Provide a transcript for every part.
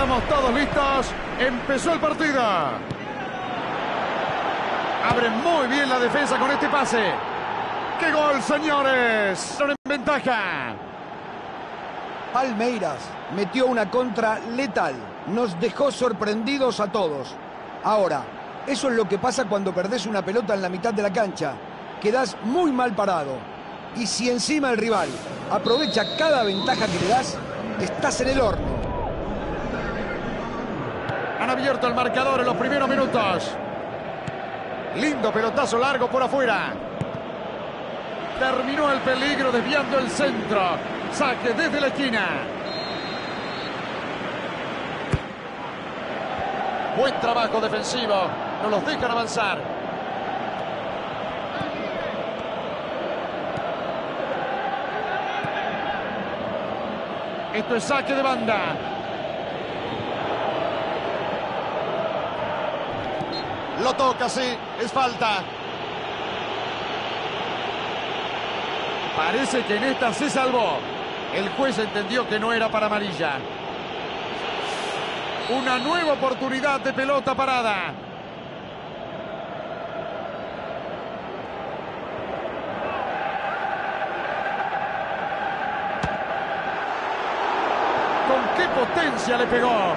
Estamos todos listos. Empezó el partido. Abre muy bien la defensa con este pase. ¡Qué gol, señores! En ventaja. Palmeiras metió una contra letal. Nos dejó sorprendidos a todos. Ahora, eso es lo que pasa cuando perdés una pelota en la mitad de la cancha. Quedás muy mal parado. Y si encima el rival aprovecha cada ventaja que le das, estás en el horno. Abierto el marcador en los primeros minutos. Lindo pelotazo largo por afuera. Terminó el peligro desviando el centro. Saque desde la esquina. Buen trabajo defensivo. No los dejan avanzar. Esto es saque de banda. Lo toca, sí. Es falta. Parece que en esta se salvó. El juez entendió que no era para amarilla. Una nueva oportunidad de pelota parada. ¿Con qué potencia le pegó?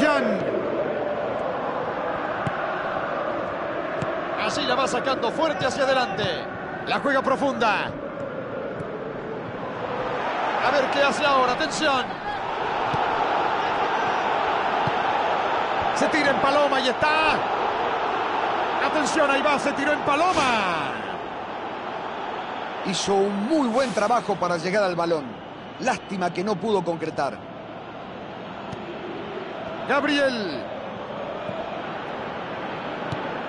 Jan. Fuerte hacia adelante. La juega profunda. A ver qué hace ahora. Atención. Se tira en paloma y está. Atención, ahí va. Se tiró en paloma. Hizo un muy buen trabajo para llegar al balón. Lástima que no pudo concretar. Gabriel.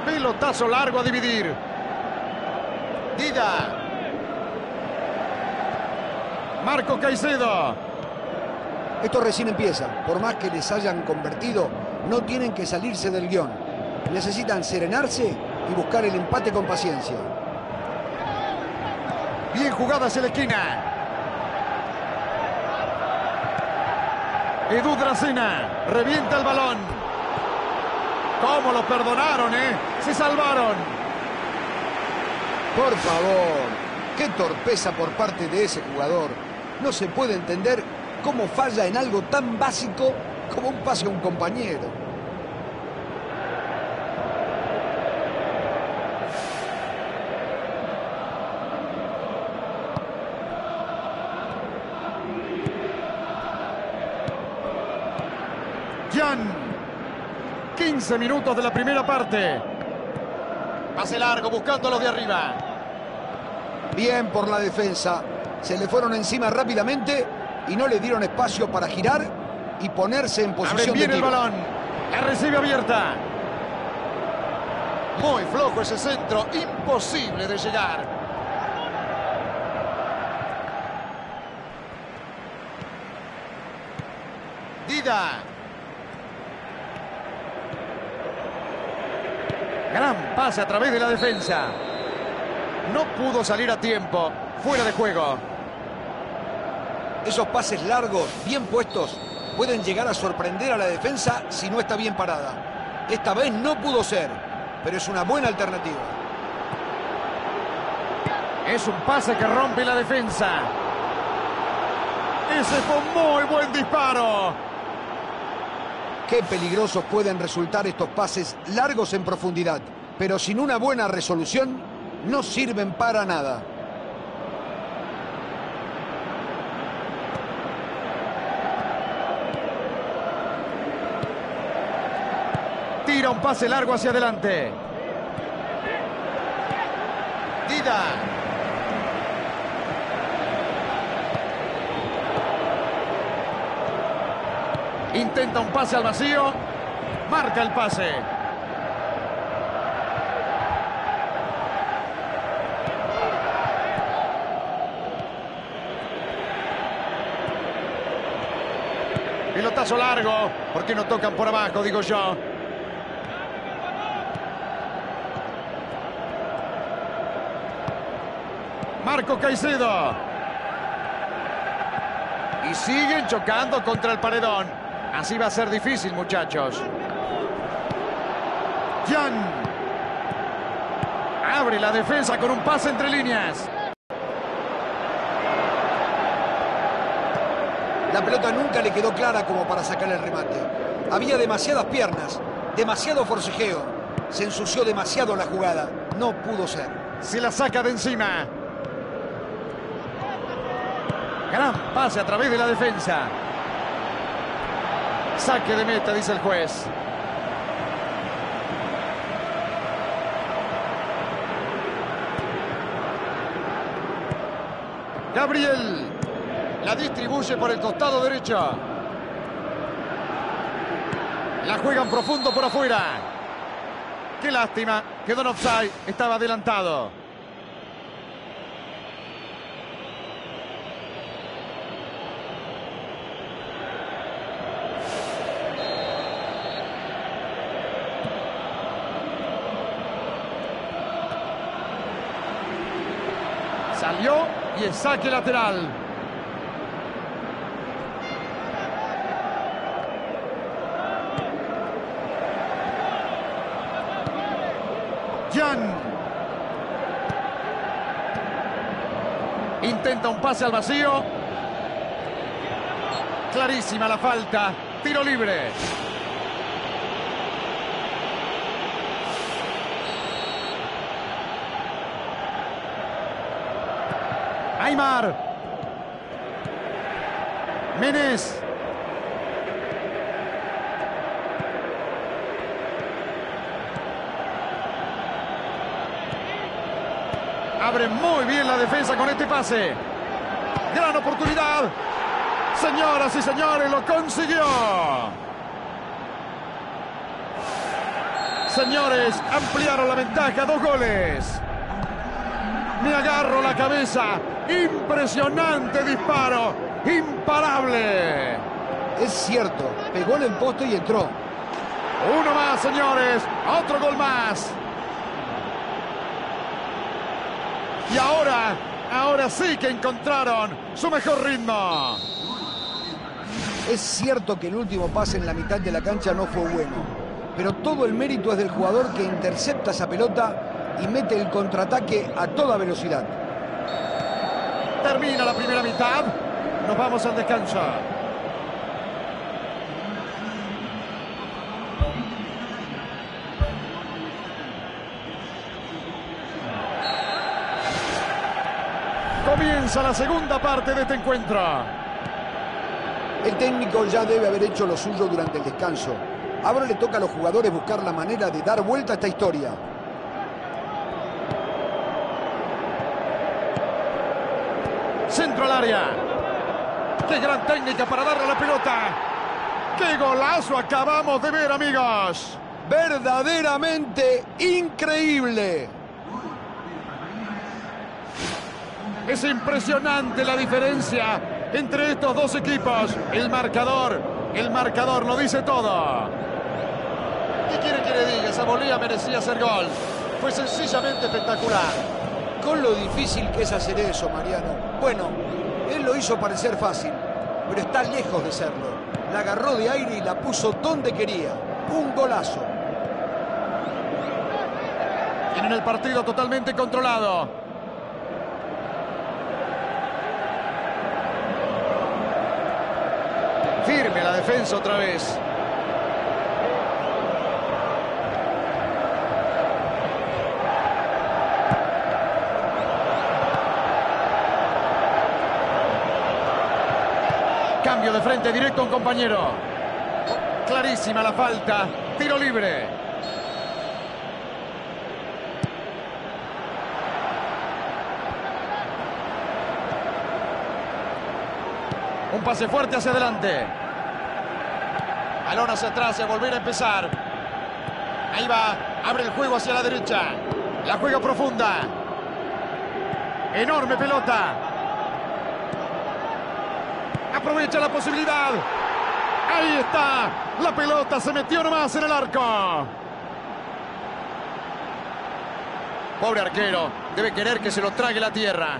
Pelotazo largo a dividir. Dida. Marco Caicedo. Esto recién empieza. Por más que les hayan convertido, no tienen que salirse del guion. Necesitan serenarse y buscar el empate con paciencia. Bien jugada hacia la esquina. Edu Dracena revienta el balón. ¿Cómo lo perdonaron, eh? Se salvaron. Por favor, qué torpeza por parte de ese jugador. No se puede entender cómo falla en algo tan básico como un pase a un compañero. Jan. 15 minutos de la primera parte. Pase largo buscando a los de arriba. Bien por la defensa. Se le fueron encima rápidamente y no le dieron espacio para girar y ponerse en Abre posición bien de el balón. La recibe abierta. Muy flojo ese centro. Imposible de llegar. Dida. Gran pase a través de la defensa. No pudo salir a tiempo. Fuera de juego. Esos pases largos, bien puestos, pueden llegar a sorprender a la defensa si no está bien parada. Esta vez no pudo ser, pero es una buena alternativa. Es un pase que rompe la defensa. Ese fue un muy buen disparo. Qué peligrosos pueden resultar estos pases largos en profundidad, pero sin una buena resolución no sirven para nada. Tira un pase largo hacia adelante. Dida. Intenta un pase al vacío. Marca el pase. Pilotazo largo. ¿Por qué no tocan por abajo, digo yo? Marco Caicedo. Y siguen chocando contra el paredón. Así va a ser difícil, muchachos. Jan. Abre la defensa con un pase entre líneas. La pelota nunca le quedó clara como para sacar el remate. Había demasiadas piernas, demasiado forcejeo. Se ensució demasiado la jugada. No pudo ser. Se la saca de encima. Gran pase a través de la defensa. Saque de meta, dice el juez. Gabriel la distribuye por el costado derecho. La juegan profundo por afuera. Qué lástima. Quedó en offside. Estaba adelantado. Saque lateral. Jan. Intenta un pase al vacío. Clarísima la falta. Tiro libre. Aymar. Menes. Abre muy bien la defensa con este pase. Gran oportunidad. Señoras y señores, lo consiguió. Señores, ampliaron la ventaja, dos goles. Me agarro la cabeza. Impresionante disparo. Imparable. Es cierto, pegó en el poste y entró. Uno más, señores. Otro gol más. Y ahora, ahora sí que encontraron su mejor ritmo. Es cierto que el último pase en la mitad de la cancha no fue bueno, pero todo el mérito es del jugador que intercepta esa pelota y mete el contraataque a toda velocidad. Termina la primera mitad. Nos vamos al descanso. Comienza la segunda parte de este encuentro. El técnico ya debe haber hecho lo suyo durante el descanso. Ahora le toca a los jugadores buscar la manera de dar vuelta a esta historia. Centro al Qué gran técnica para darle la pelota. Qué golazo acabamos de ver, amigos. Verdaderamente increíble. Es impresionante la diferencia entre estos dos equipos. El marcador, el marcador lo dice todo. ¿Qué quiere que le diga? Esa bolilla merecía ser gol. Fue sencillamente espectacular. Con lo difícil que es hacer eso, Mariano. Bueno, él lo hizo parecer fácil, pero está lejos de serlo. La agarró de aire y la puso donde quería. Un golazo. Tienen el partido totalmente controlado. Firme la defensa otra vez. Cambio de frente directo a un compañero. Clarísima la falta. Tiro libre. Un pase fuerte hacia adelante. Balón hacia atrás a volver a empezar. Ahí va. Abre el juego hacia la derecha. La juega profunda. Enorme pelota. Aprovecha la posibilidad. Ahí está. La pelota se metió nomás en el arco. Pobre arquero. Debe querer que se lo trague la tierra.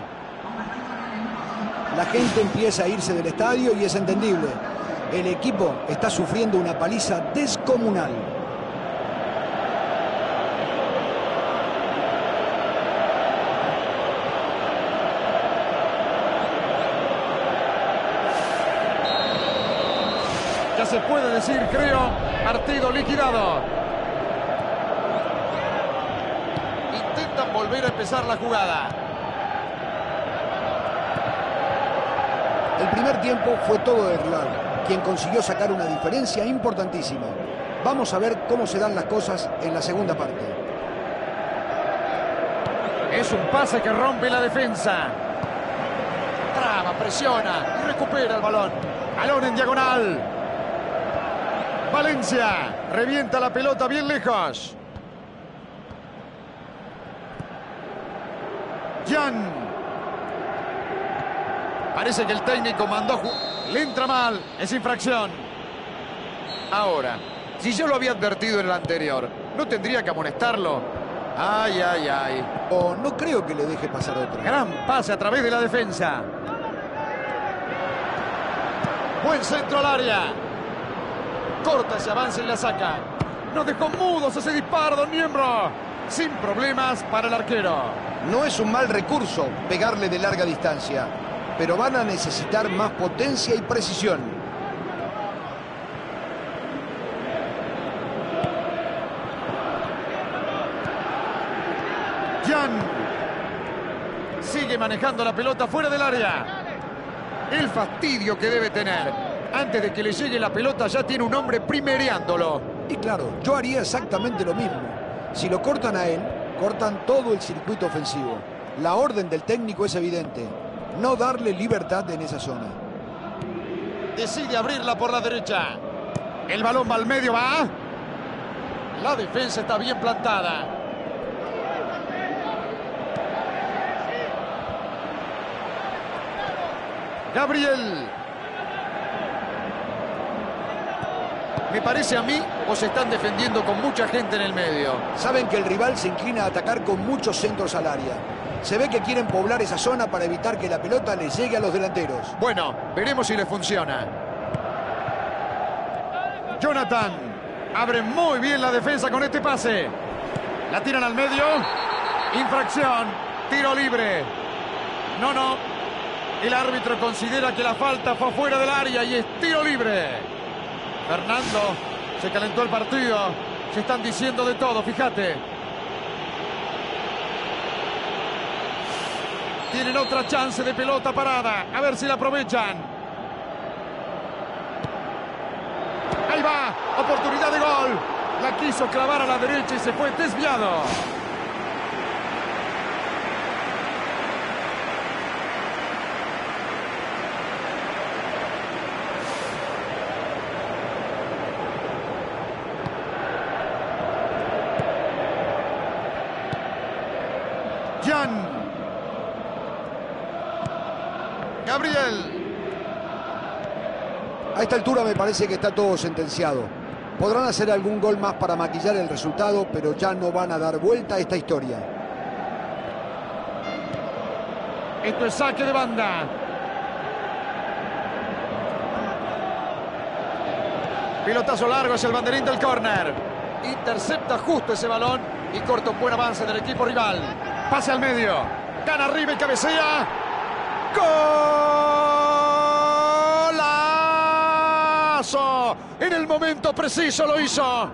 La gente empieza a irse del estadio y es entendible. El equipo está sufriendo una paliza descomunal. Se puede decir, creo, partido liquidado. Intentan volver a empezar la jugada. El primer tiempo fue todo de rival, quien consiguió sacar una diferencia importantísima. Vamos a ver cómo se dan las cosas en la segunda parte. Es un pase que rompe la defensa. Traba, presiona y recupera el balón. Balón en diagonal. Valencia revienta la pelota bien lejos. Jan. Parece que el técnico mandó... Le entra mal. Es infracción. Ahora, si yo lo había advertido en el anterior, ¿no tendría que amonestarlo? Ay, ay, ay. O no creo que le deje pasar otra. Gran pase a través de la defensa. Buen centro al área. Corta ese avance y la saca. Nos dejó mudos ese disparo, don Miembro. Sin problemas para el arquero. No es un mal recurso pegarle de larga distancia, pero van a necesitar más potencia y precisión. Jan sigue manejando la pelota fuera del área. El fastidio que debe tener. Antes de que le llegue la pelota ya tiene un hombre primereándolo. Y claro, yo haría exactamente lo mismo. Si lo cortan a él, cortan todo el circuito ofensivo. La orden del técnico es evidente. No darle libertad en esa zona. Decide abrirla por la derecha. El balón va al medio, va. La defensa está bien plantada. Gabriel. Me parece a mí o se están defendiendo con mucha gente en el medio. Saben que el rival se inclina a atacar con muchos centros al área. Se ve que quieren poblar esa zona para evitar que la pelota les llegue a los delanteros. Bueno, veremos si le funciona. Jonathan abre muy bien la defensa con este pase. La tiran al medio. Infracción. Tiro libre. No, no. El árbitro considera que la falta fue fuera del área y es tiro libre. Fernando, se calentó el partido. Se están diciendo de todo, fíjate. Tienen otra chance de pelota parada. A ver si la aprovechan. Ahí va. Oportunidad de gol. La quiso clavar a la derecha y se fue desviado. Jan. Gabriel. A esta altura me parece que está todo sentenciado. Podrán hacer algún gol más para maquillar el resultado, pero ya no van a dar vuelta a esta historia. Esto es saque de banda. Pilotazo largo es el banderín del córner. Intercepta justo ese balón y corta un buen avance del equipo rival. Pase al medio. Gana arriba y cabecea. ¡Golazo! En el momento preciso lo hizo.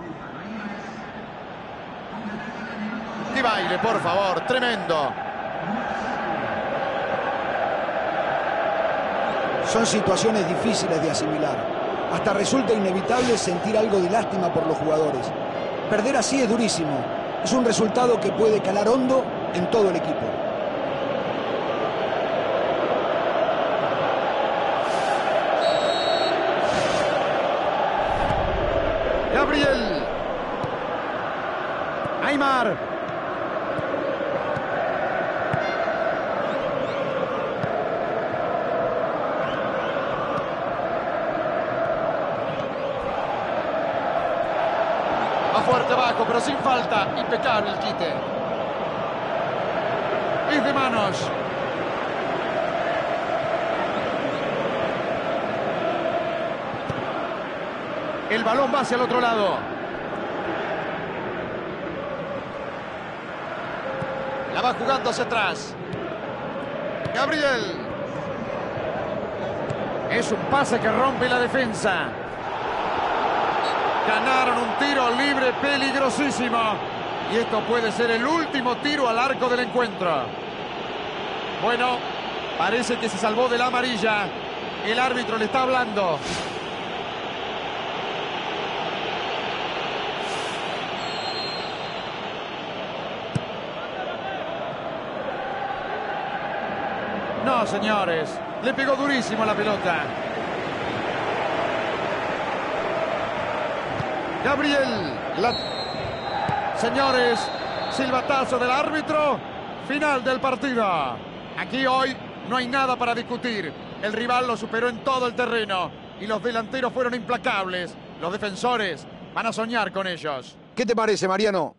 ¡Qué baile, por favor! Tremendo. Son situaciones difíciles de asimilar. Hasta resulta inevitable sentir algo de lástima por los jugadores. Perder así es durísimo. Es un resultado que puede calar hondo en todo el equipo. Abajo, pero sin falta. Impecable el quite. Es de manos. El balón va hacia el otro lado. La va jugando hacia atrás. Gabriel. Es un pase que rompe la defensa. Ganaron un tiro libre peligrosísimo. Y esto puede ser el último tiro al arco del encuentro. Bueno, parece que se salvó de la amarilla. El árbitro le está hablando. No, señores. Le pegó durísimo la pelota. Gabriel. Señores, silbatazo del árbitro. Final del partido. Aquí hoy no hay nada para discutir. El rival lo superó en todo el terreno. Y los delanteros fueron implacables. Los defensores van a soñar con ellos. ¿Qué te parece, Mariano?